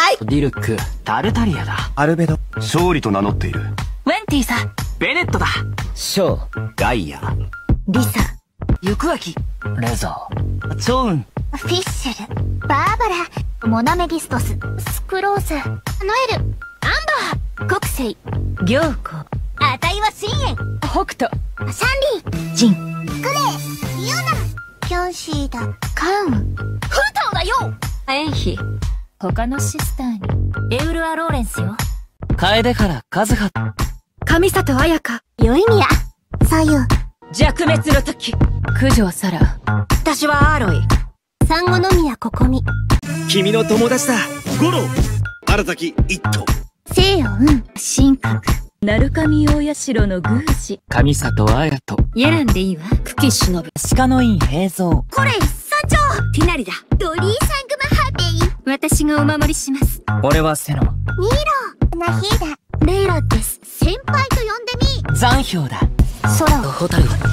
ないディルック、タルタリアだ。アルベド。勝利と名乗っている。ウェンティさん。ベネットだ。ショー、ガイア。リサ。ユクアキ。レザー。チョウン。フィッシュル。バーバラ。モナメギストス。スクローズ。ノエル。アンバー。国星。行子。あたいは深淵。北斗。サンリー。ジン。クレイ。ユナ。キョンシーだ。カン。フータンだよエンヒ。他のシスターに。エウルア・ローレンスよ。楓原和葉。上里彩香。よいみや。左右。弱滅の時。九条サラ。私はアーロイ。産後の宮ここみ。君の友達だ。ゴロ。新たき一頭。西洋うん。神格。鳴神大社の宮司。上里彩と。やらんでいいわ。久喜忍。鹿の院平蔵。これ、山頂ティナリだ。ドリー。私がお守りします。俺はセノ。ニーロ。ナヒーダ。レイラです。先輩と呼んでみ。残氷だ。空を。ホタルは。